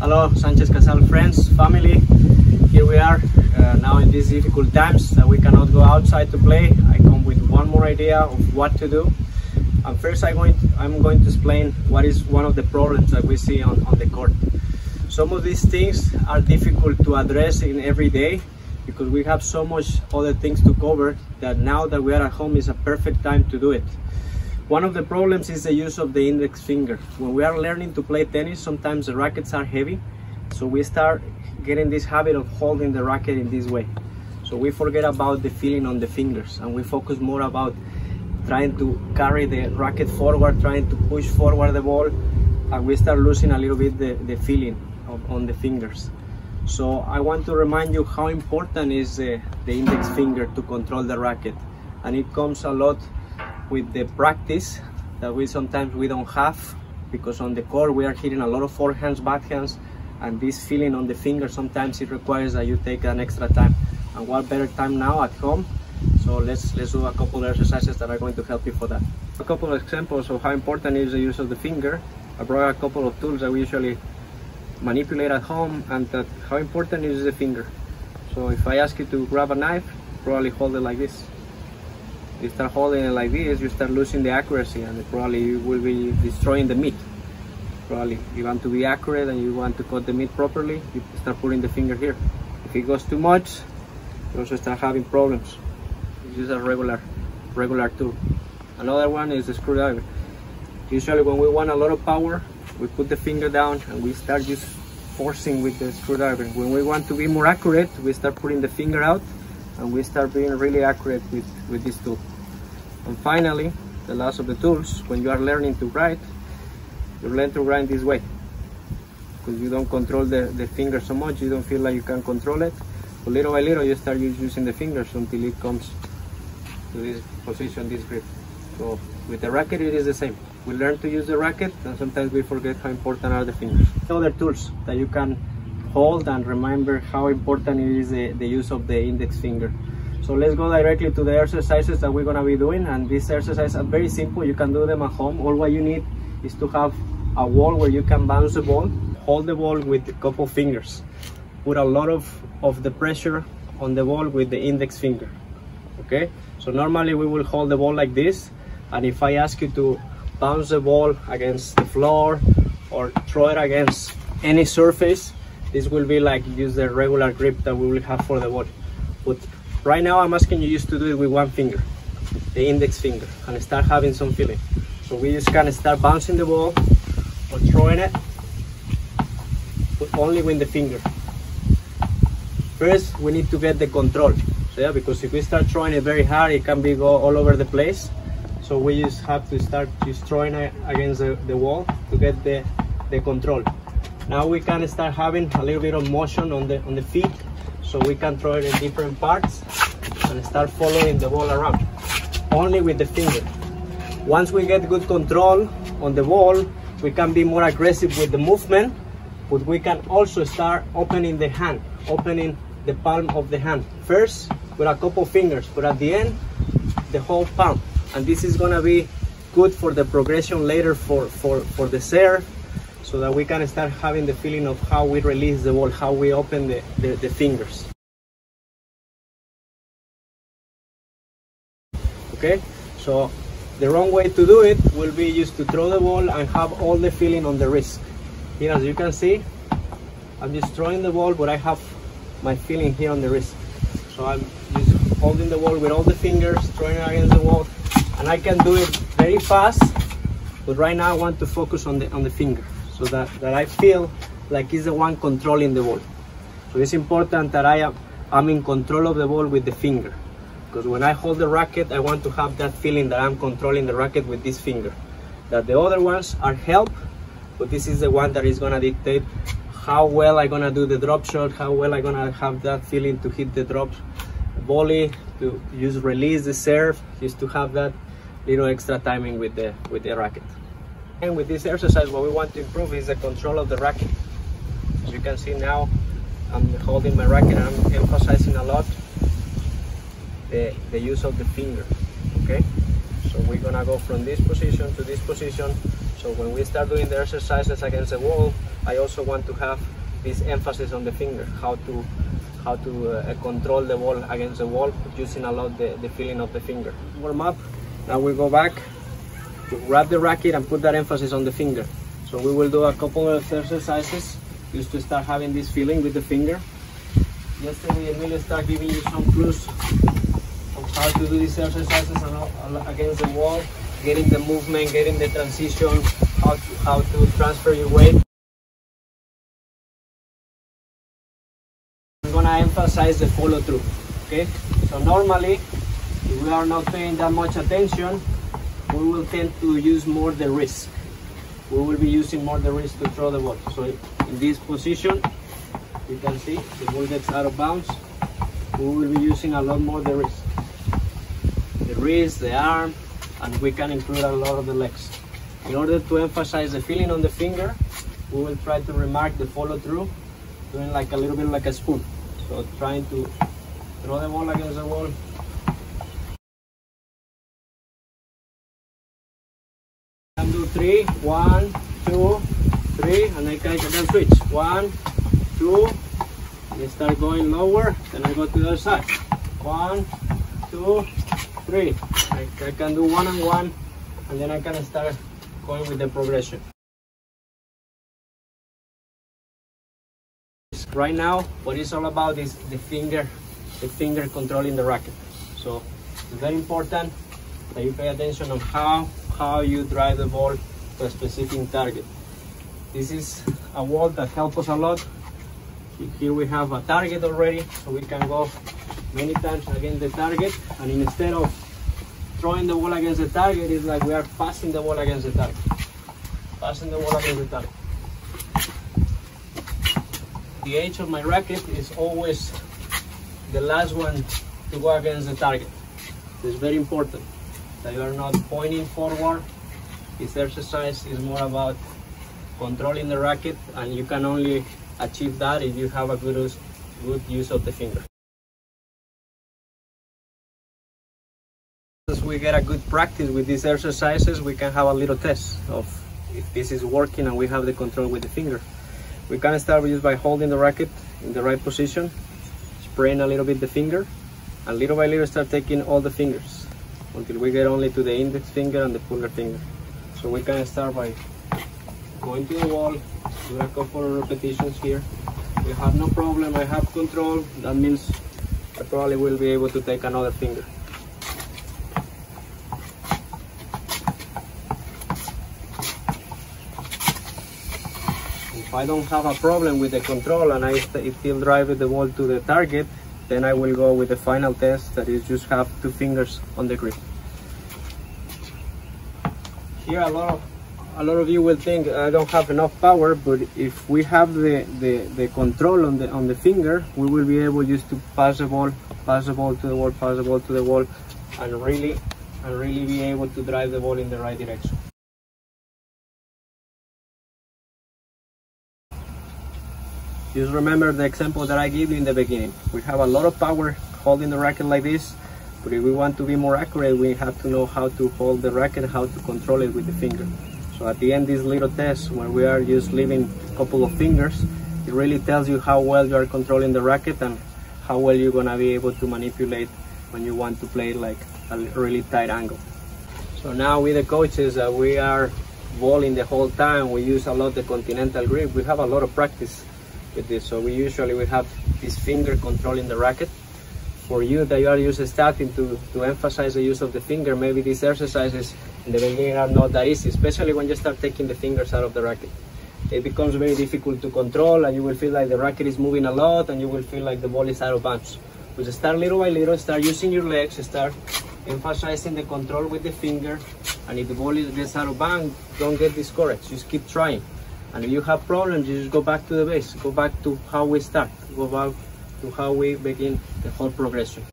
Hello, Sanchez Casal friends, family. Here we are uh, now in these difficult times that we cannot go outside to play. I come with one more idea of what to do. And first I'm going to, I'm going to explain what is one of the problems that we see on, on the court. Some of these things are difficult to address in every day because we have so much other things to cover that now that we are at home is a perfect time to do it. One of the problems is the use of the index finger. When we are learning to play tennis, sometimes the rackets are heavy, so we start getting this habit of holding the racket in this way. So we forget about the feeling on the fingers and we focus more about trying to carry the racket forward, trying to push forward the ball, and we start losing a little bit the, the feeling of, on the fingers. So I want to remind you how important is the, the index finger to control the racket. And it comes a lot with the practice that we sometimes we don't have because on the court we are hitting a lot of forehands, backhands, and this feeling on the finger sometimes it requires that you take an extra time. And what better time now at home? So let's let's do a couple of exercises that are going to help you for that. A couple of examples of how important is the use of the finger. I brought a couple of tools that we usually manipulate at home and that how important is the finger. So if I ask you to grab a knife, probably hold it like this. You start holding it like this, you start losing the accuracy and probably you will be destroying the meat. Probably you want to be accurate and you want to cut the meat properly, you start putting the finger here. If it goes too much, you also start having problems. Is a regular, regular tool. Another one is the screwdriver. Usually when we want a lot of power, we put the finger down and we start just forcing with the screwdriver. When we want to be more accurate, we start putting the finger out and we start being really accurate with, with this tool. And finally, the last of the tools, when you are learning to write, you learn to write this way. Because you don't control the, the finger so much, you don't feel like you can control it. But little by little, you start using the fingers until it comes to this position, this grip. So with the racket, it is the same. We learn to use the racket, and sometimes we forget how important are the fingers. Other tools that you can hold and remember how important it is the, the use of the index finger. So let's go directly to the exercises that we're gonna be doing. And these exercises are very simple. You can do them at home. All what you need is to have a wall where you can bounce the ball. Hold the ball with a couple fingers. Put a lot of, of the pressure on the ball with the index finger. Okay? So normally we will hold the ball like this. And if I ask you to bounce the ball against the floor or throw it against any surface, this will be like use the regular grip that we will have for the ball. But right now I'm asking you just to do it with one finger, the index finger, and start having some feeling. So we just kind of start bouncing the ball or throwing it, but only with the finger. First, we need to get the control. So yeah, because if we start throwing it very hard, it can be go all over the place. So we just have to start just throwing it against the, the wall to get the, the control. Now we can start having a little bit of motion on the on the feet, so we can throw it in different parts and start following the ball around, only with the finger. Once we get good control on the ball, we can be more aggressive with the movement, but we can also start opening the hand, opening the palm of the hand. First with a couple fingers, but at the end, the whole palm. And this is gonna be good for the progression later for, for, for the serve, so that we can start having the feeling of how we release the ball, how we open the, the, the fingers. Okay, so the wrong way to do it will be just to throw the ball and have all the feeling on the wrist. Here, as you can see, I'm just throwing the ball, but I have my feeling here on the wrist. So I'm just holding the ball with all the fingers, throwing against the wall, and I can do it very fast. But right now, I want to focus on the on the finger, so that that I feel like it's the one controlling the ball. So it's important that I am I'm in control of the ball with the finger, because when I hold the racket, I want to have that feeling that I'm controlling the racket with this finger. That the other ones are help, but this is the one that is gonna dictate how well I'm gonna do the drop shot, how well I'm gonna have that feeling to hit the drop volley, to just release the serve, just to have that little extra timing with the with the racket. And with this exercise, what we want to improve is the control of the racket. As you can see now, I'm holding my racket and I'm emphasizing a lot the, the use of the finger, okay? So we're gonna go from this position to this position So when we start doing the exercises against the wall, I also want to have this emphasis on the finger, how to how to uh, control the ball against the wall using a lot the, the feeling of the finger. Warm up, now we go back to grab the racket and put that emphasis on the finger. So we will do a couple of exercises just to start having this feeling with the finger. Yesterday Emilio started giving you some clues of how to do these exercises against the wall, getting the movement, getting the transition, how to, how to transfer your weight. I'm gonna emphasize the follow through, okay? So normally, if we are not paying that much attention, we will tend to use more the wrist. We will be using more the wrist to throw the ball. So in this position, you can see the ball gets out of bounds. We will be using a lot more the wrist. The wrist, the arm, and we can include a lot of the legs. In order to emphasize the feeling on the finger, we will try to remark the follow through, doing like a little bit like a spoon. So trying to throw the ball against the wall. Three, one, two, three, and I can, can switch. One, two, and start going lower, then I go to the other side. One, two, three. I, I can do one and one, and then I can start going with the progression. Right now, what it's all about is the finger, the finger controlling the racket. So it's very important that you pay attention on how, how you drive the ball to a specific target. This is a wall that helps us a lot. Here we have a target already, so we can go many times against the target. And instead of throwing the ball against the target, it's like we are passing the ball against the target. Passing the ball against the target the edge of my racket is always the last one to go against the target. It's very important that you are not pointing forward. This exercise is more about controlling the racket and you can only achieve that if you have a good use, good use of the finger. As we get a good practice with these exercises, we can have a little test of if this is working and we have the control with the finger. We can start just by holding the racket in the right position, spraying a little bit the finger, and little by little start taking all the fingers until we get only to the index finger and the pointer finger. So we can start by going to the wall, do a couple of repetitions here. We have no problem, I have control, that means I probably will be able to take another finger. If I don't have a problem with the control and I still drive the ball to the target, then I will go with the final test that is just have two fingers on the grip. Here a lot of a lot of you will think I don't have enough power, but if we have the, the, the control on the on the finger, we will be able just to pass the ball, pass the ball to the wall, pass the ball to the wall, and really and really be able to drive the ball in the right direction. Just remember the example that I gave you in the beginning. We have a lot of power holding the racket like this, but if we want to be more accurate, we have to know how to hold the racket, how to control it with the finger. So at the end, this little test, where we are just leaving a couple of fingers, it really tells you how well you are controlling the racket and how well you're gonna be able to manipulate when you want to play like a really tight angle. So now with the coaches, uh, we are balling the whole time. We use a lot the continental grip. We have a lot of practice with this. So we usually we have this finger controlling the racket. For you that you are just starting to, to emphasize the use of the finger, maybe these exercises in the beginning are not that easy, especially when you start taking the fingers out of the racket. It becomes very difficult to control and you will feel like the racket is moving a lot and you will feel like the ball is out of bounds. But start little by little, start using your legs, start emphasizing the control with the finger and if the ball gets out of bounds, don't get discouraged, just keep trying. And if you have problems, you just go back to the base, go back to how we start, go back to how we begin the whole progression.